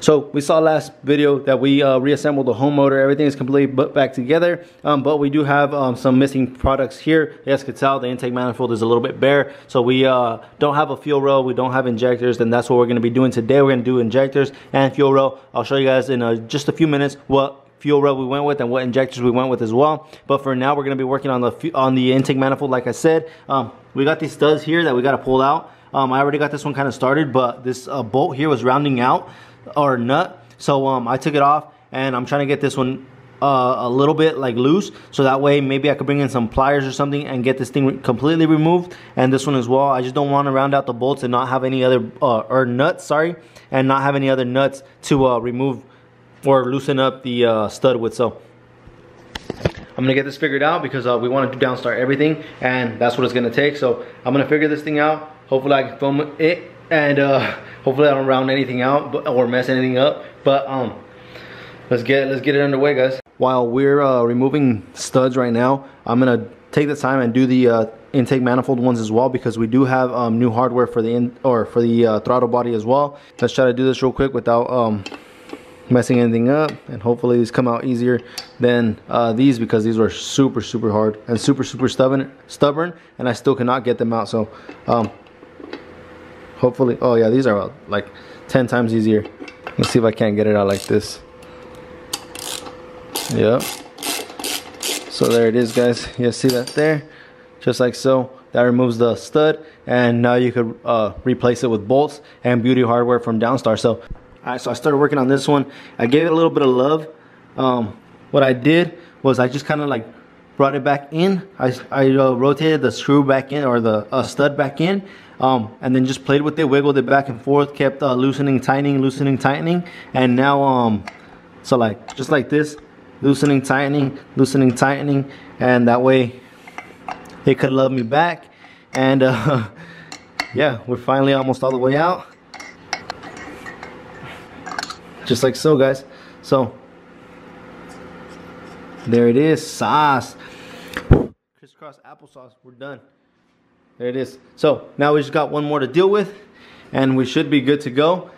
So we saw last video that we uh, reassembled the home motor. Everything is completely put back together. Um, but we do have um, some missing products here. As you can tell, the intake manifold is a little bit bare. So we uh, don't have a fuel rail. We don't have injectors. And that's what we're going to be doing today. We're going to do injectors and fuel rail. I'll show you guys in uh, just a few minutes what fuel rail we went with and what injectors we went with as well. But for now, we're going to be working on the on the intake manifold. Like I said, um, we got these studs here that we got to pull out. Um, I already got this one kind of started, but this uh, bolt here was rounding out or nut. So um, I took it off and I'm trying to get this one uh, a little bit like loose so that way maybe I could bring in some pliers or something and get this thing re completely removed. And this one as well. I just don't want to round out the bolts and not have any other uh, or nuts sorry and not have any other nuts to uh, remove or loosen up the uh, stud with. So I'm gonna get this figured out because uh, we want to do downstar everything and that's what it's gonna take. So I'm gonna figure this thing out. Hopefully I can film it and uh, hopefully I don't round anything out or mess anything up but um let's get let's get it underway guys. While we're uh, removing studs right now I'm gonna take the time and do the uh, intake manifold ones as well because we do have um, new hardware for the in or for the uh, throttle body as well. Let's try to do this real quick without um, messing anything up and hopefully these come out easier than uh, these because these were super super hard and super super stubborn stubborn and I still cannot get them out. So um, hopefully oh yeah these are like 10 times easier. Let's see if I can't get it out like this. Yep. So there it is guys. You see that there? Just like so. That removes the stud and now you could uh, replace it with bolts and beauty hardware from Downstar. So Alright, so I started working on this one. I gave it a little bit of love. Um, what I did was I just kind of like brought it back in. I, I uh, rotated the screw back in or the uh, stud back in um, and then just played with it, wiggled it back and forth, kept uh, loosening, tightening, loosening, tightening. And now, um, so like, just like this, loosening, tightening, loosening, tightening. And that way it could love me back. And uh, yeah, we're finally almost all the way out just like so guys so there it is sauce crisscross applesauce we're done. There it is. So now we just got one more to deal with and we should be good to go.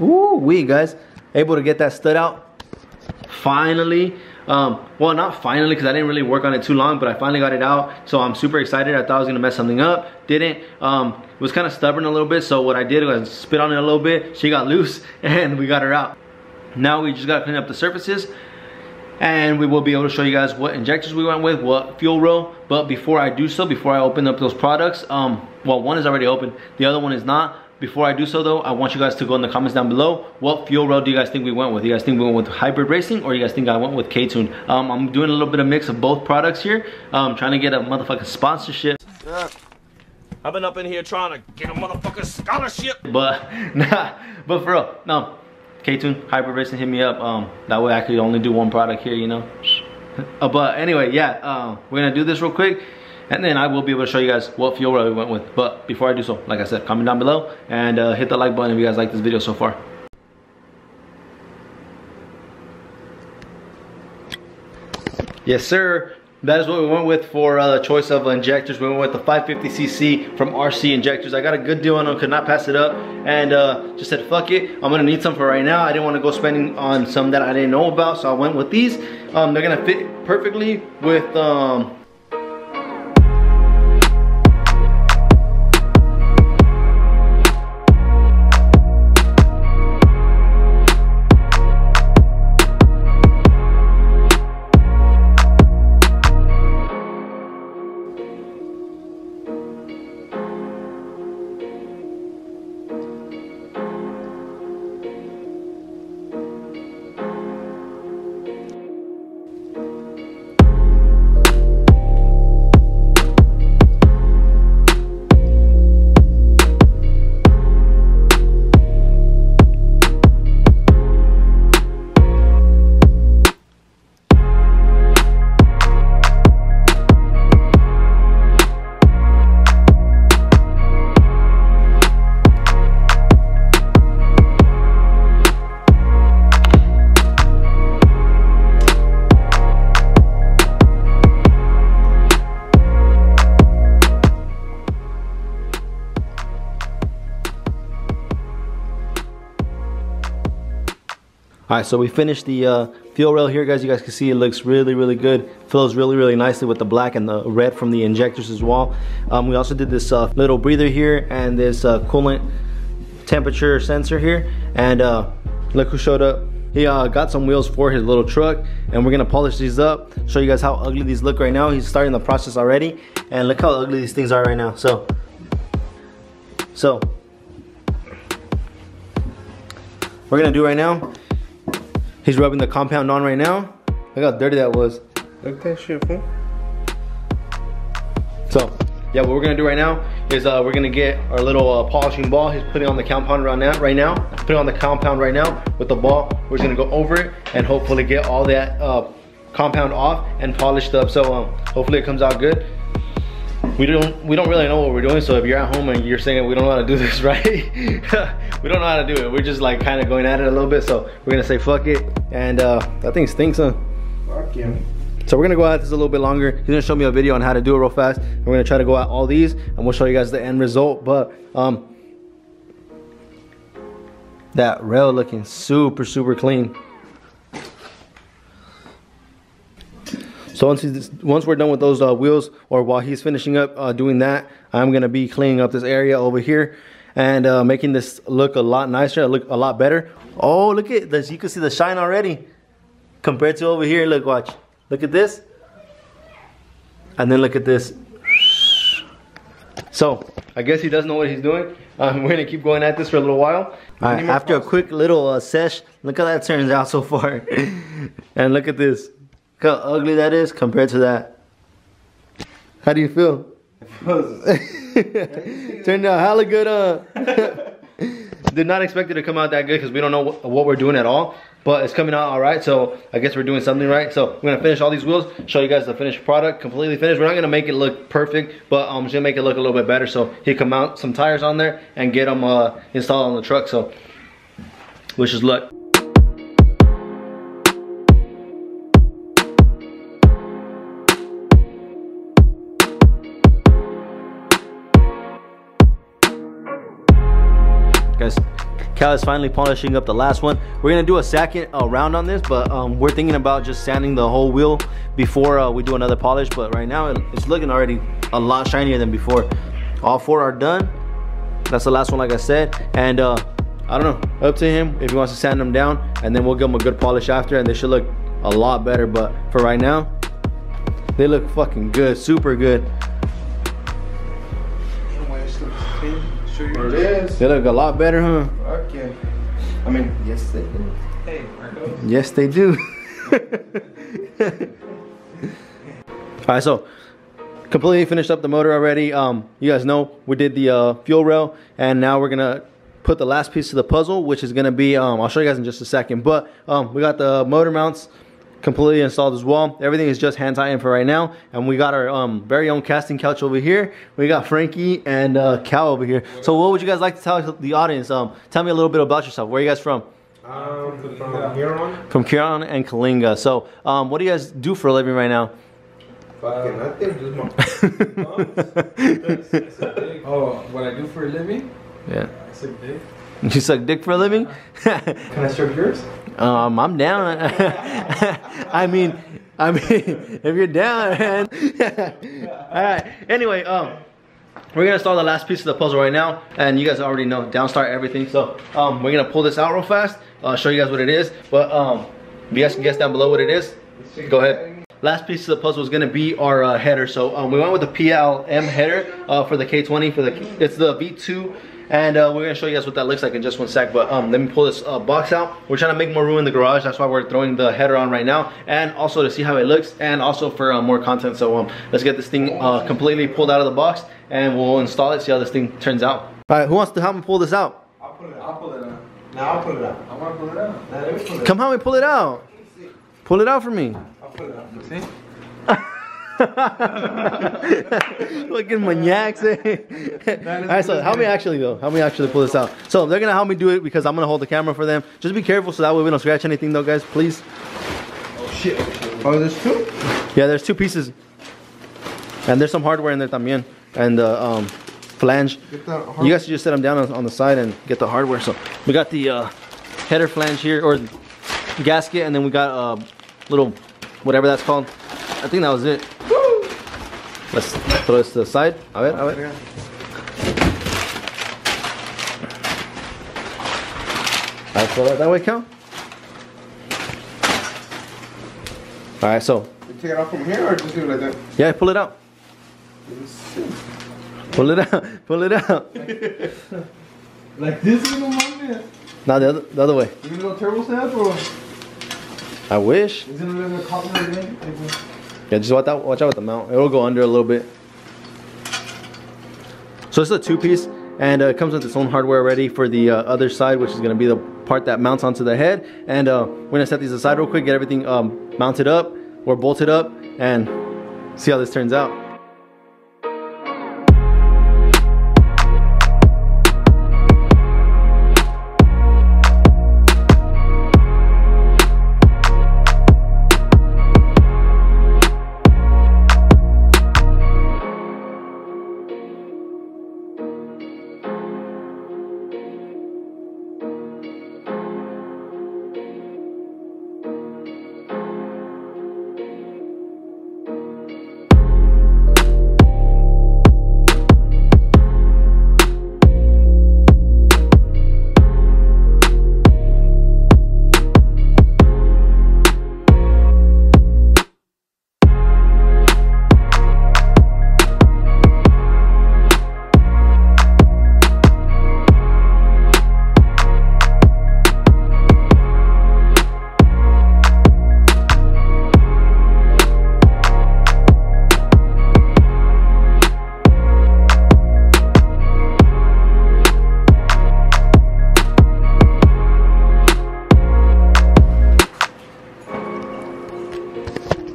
Ooh, we guys able to get that stud out. Finally um, well not finally because I didn't really work on it too long but I finally got it out. So I'm super excited. I thought I was gonna mess something up. Didn't. Um, it was kind of stubborn a little bit so what I did was spit on it a little bit. She got loose and we got her out. Now we just gotta clean up the surfaces and we will be able to show you guys what injectors we went with, what fuel rail. But before I do so, before I open up those products, um, well, one is already open, the other one is not. Before I do so though, I want you guys to go in the comments down below. What fuel rail do you guys think we went with? You guys think we went with hybrid racing or you guys think I went with K-Tune? Um, I'm doing a little bit of mix of both products here. Um, trying to get a motherfucking sponsorship. Yeah. I've been up in here trying to get a motherfucking scholarship. But, nah, but for real, no. K-Tune, Hybrid Racing, hit me up. Um, that way I could only do one product here, you know. uh, but anyway, yeah, uh, we're gonna do this real quick. And then I will be able to show you guys what fuel we went with. But before I do so, like I said, comment down below and uh, hit the like button if you guys like this video so far. Yes, sir. That is what we went with for uh, the choice of injectors. We went with the 550cc from RC Injectors. I got a good deal on them, could not pass it up. And uh, just said, fuck it, I'm gonna need some for right now. I didn't wanna go spending on some that I didn't know about, so I went with these. Um, they're gonna fit perfectly with um, All right, so we finished the uh, fuel rail here, guys. You guys can see it looks really, really good. Flows really, really nicely with the black and the red from the injectors as well. Um, we also did this uh, little breather here and this uh, coolant temperature sensor here. And uh, look who showed up. He uh, got some wheels for his little truck and we're gonna polish these up, show you guys how ugly these look right now. He's starting the process already and look how ugly these things are right now. So, so, we're gonna do right now He's rubbing the compound on right now. Look how dirty that was. Look at that shit, fool. So, yeah, what we're gonna do right now is uh, we're gonna get our little uh, polishing ball. He's putting on the compound right now, right now. Putting on the compound right now with the ball. We're just gonna go over it and hopefully get all that uh, compound off and polished up. So um, hopefully it comes out good. We don't we don't really know what we're doing. So if you're at home and you're saying we don't know how to do this right, we don't know how to do it. We're just like kind of going at it a little bit. So we're gonna say fuck it. And uh, that thing stinks, huh? Fuck yeah. So we're gonna go at this a little bit longer. He's gonna show me a video on how to do it real fast. We're gonna try to go at all these and we'll show you guys the end result. But um, that rail looking super, super clean. So once he's, once we're done with those uh, wheels, or while he's finishing up uh, doing that, I'm gonna be cleaning up this area over here and uh, making this look a lot nicer, look a lot better. Oh, look at this! You can see the shine already compared to over here. Look, watch. Look at this, and then look at this. So I guess he doesn't know what he's doing. Um, we're gonna keep going at this for a little while. Right, after a quick little uh, sesh, look how that turns out so far. and look at this. Look how ugly that is compared to that. How do you feel? Turned out hella good, uh. Did not expect it to come out that good because we don't know what, what, we're doing at all. But it's coming out all right, so I guess we're doing something right. So we're gonna finish all these wheels, show you guys the finished product, completely finished. We're not gonna make it look perfect, but I'm just gonna make it look a little bit better. So he can mount some tires on there and get them uh, installed on the truck. So wish us luck. Cal is finally polishing up the last one. We're gonna do a second uh, round on this, but um, we're thinking about just sanding the whole wheel before uh, we do another polish. But right now, it's looking already a lot shinier than before. All four are done. That's the last one, like I said. And uh, I don't know, up to him if he wants to sand them down, and then we'll give them a good polish after, and they should look a lot better. But for right now, they look fucking good, super good. Sure it is. They look a lot better, huh? Fuck yeah. I mean, yes they do. Hey, Marco. Yes, they do. All right, so completely finished up the motor already. Um, you guys know we did the uh, fuel rail, and now we're gonna put the last piece of the puzzle, which is gonna be. Um, I'll show you guys in just a second. But um, we got the motor mounts completely installed as well. Everything is just hand tightened for right now. And we got our um, very own casting couch over here. We got Frankie and uh, Cal over here. So what would you guys like to tell the audience? Um, tell me a little bit about yourself. Where are you guys from? Um, from Huron. From Huron and Coalinga. So um, what do you guys do for a living right now? Fucking nothing, just my... oh, what I do for a living? Yeah. I suck dick. You suck dick for a living? Can I serve yours? Um, I'm down. I mean, I mean, if you're down, man. All right. Anyway, um, we're gonna start the last piece of the puzzle right now, and you guys already know downstar everything. So, um, we're gonna pull this out real fast. Uh, show you guys what it is. But um, if you guys can guess down below what it is, go ahead. Last piece of the puzzle is gonna be our uh, header. So um, we went with the PLM header uh, for the K20 for the it's the V2 and uh, we're gonna show you guys what that looks like in just one sec. But um, let me pull this uh, box out. We're trying to make more room in the garage. That's why we're throwing the header on right now. And also to see how it looks and also for uh, more content. So um, let's get this thing uh, completely pulled out of the box and we'll install it, see how this thing turns out. All right, who wants to help me pull this out? I'll pull it out. I'll pull it out. Now I'll pull it out. I want to pull it out. Now let me pull it Come help me pull it out. Pull it out for me. I'll pull it out. See? Fucking maniacs. Eh? All right, so help me actually though. Help me actually pull this out. So they're gonna help me do it because I'm gonna hold the camera for them. Just be careful so that way we don't scratch anything though, guys. Please. Oh shit. Oh, there's two? Yeah, there's two pieces, and there's some hardware in there también, and the um, flange. You guys should just set them down on, on the side and get the hardware. So we got the uh, header flange here, or gasket, and then we got a little, whatever that's called. I think that was it. Let's throw this to the side. A ver, a ver. I throw that that way, Cal. All right, so You take it off from here or just leave it like that? yeah, pull it out. Pull it out. Pull it out. Like this is no mames. Now the other, the other way. You gonna go turbo snap or I wish. is it a again? Yeah, just watch out, watch out with the mount. It'll go under a little bit. So this is a two-piece, and uh, it comes with its own hardware already for the uh, other side, which is going to be the part that mounts onto the head. And uh, we're to set these aside real quick, get everything um, mounted up or bolted up, and see how this turns out.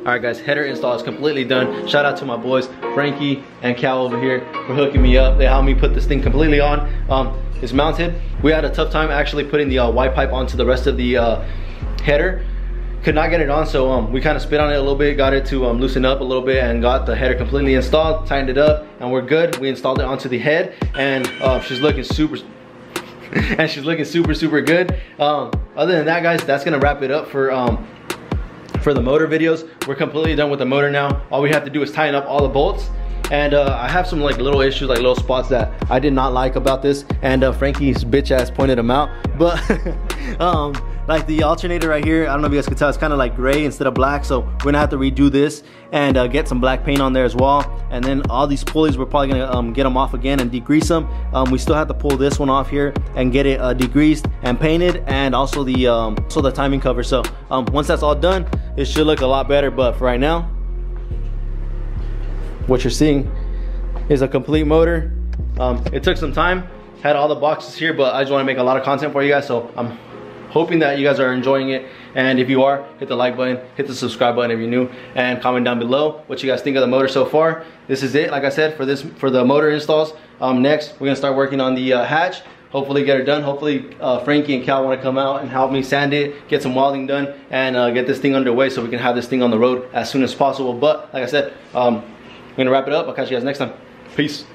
All right, guys, header install is completely done. Shout out to my boys, Frankie and Cal over here for hooking me up. They helped me put this thing completely on. Um, it's mounted. We had a tough time actually putting the uh, Y pipe onto the rest of the uh, header. Could not get it on, so um, we kind of spit on it a little bit, got it to um, loosen up a little bit, and got the header completely installed, tightened it up, and we're good. We installed it onto the head, and uh, she's looking super, and she's looking super, super good. Um, other than that, guys, that's gonna wrap it up for um, for the motor videos. We're completely done with the motor now. All we have to do is tighten up all the bolts. And uh, I have some like little issues, like little spots that I did not like about this. And uh, Frankie's bitch ass pointed them out. But um, like the alternator right here, I don't know if you guys can tell, it's kind of like gray instead of black. So we're gonna have to redo this and uh, get some black paint on there as well. And then all these pulleys, we're probably gonna um, get them off again and degrease them. Um, we still have to pull this one off here and get it uh, degreased and painted and also the um, so the timing cover. So um, once that's all done, it should look a lot better. But for right now, what you're seeing is a complete motor. Um, it took some time, had all the boxes here, but I just wanna make a lot of content for you guys. So I'm hoping that you guys are enjoying it. And if you are, hit the like button, hit the subscribe button if you're new, and comment down below what you guys think of the motor so far. This is it, like I said, for this for the motor installs. Um, next, we're gonna start working on the uh, hatch. Hopefully get it done. Hopefully uh, Frankie and Cal wanna come out and help me sand it, get some welding done, and uh, get this thing underway so we can have this thing on the road as soon as possible. But like I said, um, I'm gonna wrap it up. I'll catch you guys next time. Peace.